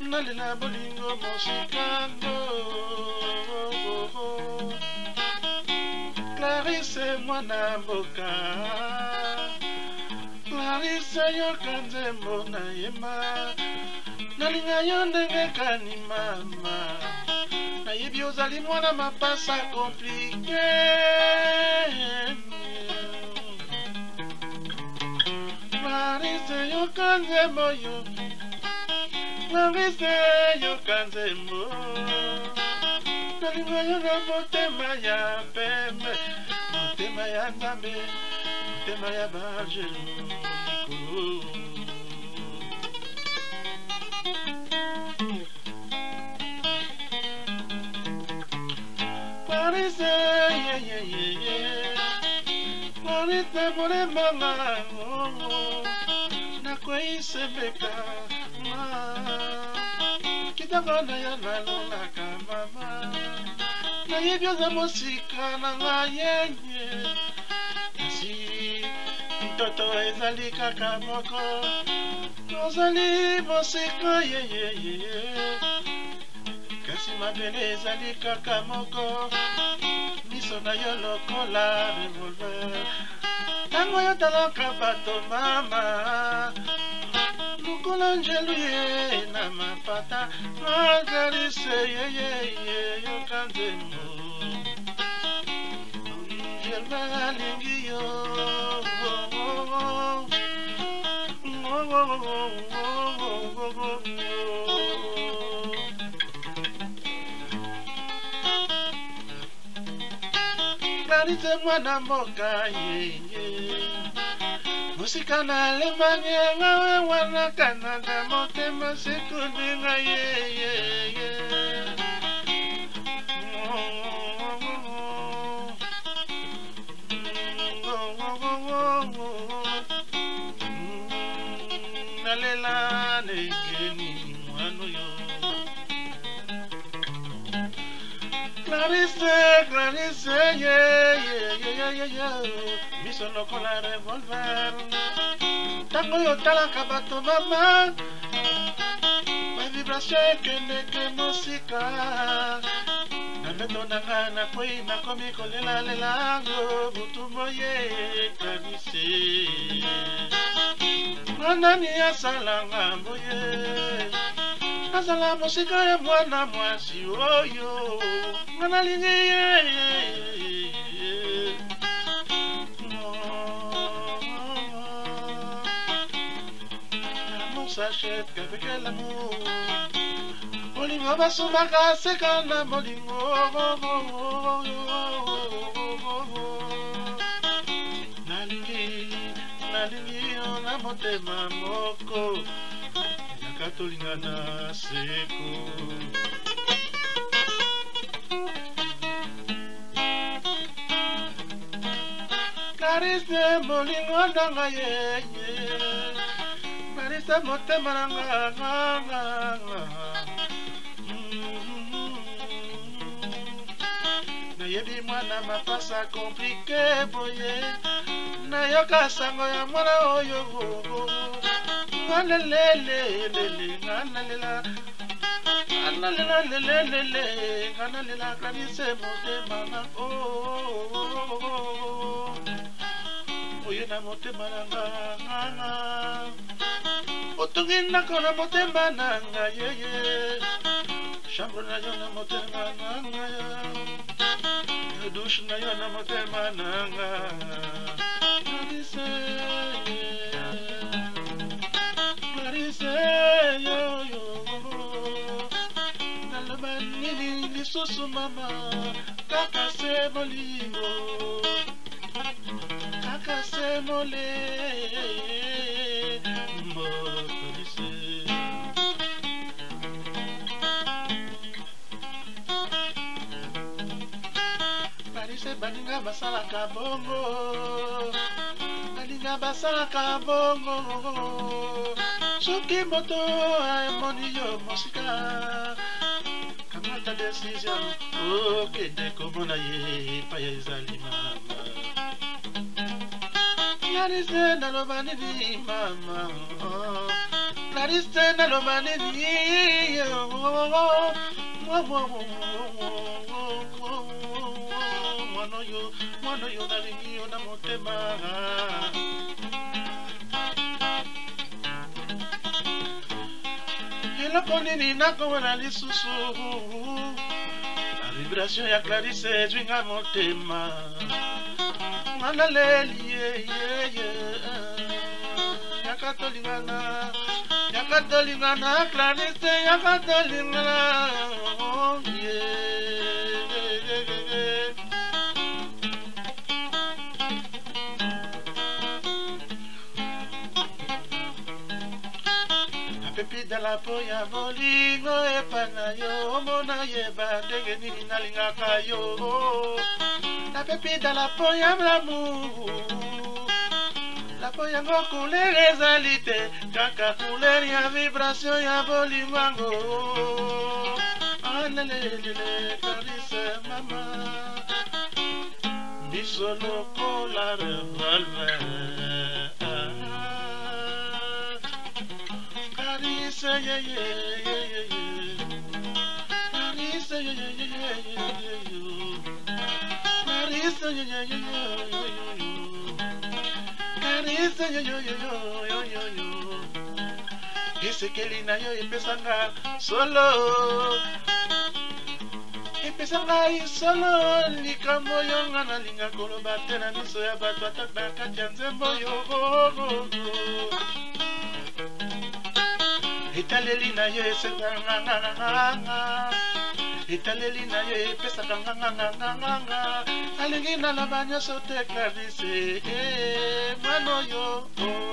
nalela bolingo mosikando clarise mwana mboka nakanisa yo ka nzembo nayemba nalinga yo ndenge kanimama nayebi ozali mwana mapasa komplike marise yoka nzembo yo marise yoka nzembo nalinga yo na motema ya pembe motema ya nzambe motema ya bagelo What is that? Yeah, yeah, yeah, yeah. What is that? What is mama? Oh, oh. Na kuise beka ma. Kita kona ya na luna kama ma. Na hivyo za musika na ngayenye. Yeah, yeah. nzoto ezali kaka moko tozali bosika yeyeyeye kasi mabele ezali kaka moko miso na yo lokola revolver ntango yo talaka bato mama lokola njelu ye na mapata magalise yeyeye yoka nzembo njelma alingi yo Narize mwana mboka yeye Musikana alemanye wewe wanakana na motema siku ndinga yeye Clarisse, Clarisse, yeah, yeah, yeah, yeah, yeah, biso lokola revolver ntango oyo otalaka bato mama bavibratio ekendeke mosika na mbeto nanga nakwei nakomi kolelalelango butu moye clarisse manani asalanga moye azala mosika ya mwana mwasi oyo nga nalingi ye s'achète qu'avec l'amour bolingo basombaka seka na bolingo nalingi nalingi yo na motema moko tolingana seko karise bolingo ndanga yeye karise motema nanga nganganga mm. nayebi mwana mapasa komplike boye nayoka sango ya mwana oyo nganalela kanise motema nango oyo na motema na ngangana otungi ndako na motema na nga yeye chambre na yo na motema na nga dushe na yo na motema na nga kanise lisusu mama kaka se bolingo kaka se molembo tolise parise baninga basalaka bongo baninga basalaka bongo soki moto emoni yo mosika ta decision okende komona ye epai ezali mama lariste naloba nini mama lariste naloba nini mwana oyo mwana oyo nalingi yo na motema eloko nini nakomona lisusu na vibration ya clarise ezwinga motema naleleli yeyeye yaka tolingana yaka tolingana clarise yaka tolingana ye oh, yeah. dalapo ya molingo epanga yo omona yeba ndenge nini nalingaka yo napepi dalapo ya mlamu lapo yango couleur ezali te kaka couleur ya vibration ya bolingo yango alelelele ah, karise mama biso lokola revolver esekeli na yo epesanga solo epesanga ye solo likambo oyo nga nalinga koloba te na miso ya bato ata na kati ya nzembo yo etaleli na yo esenganganganganga etaleli na yo epesaka nganganganganganga alingi nalaba nyonso te klavise eh, eh, mwana oyo oh.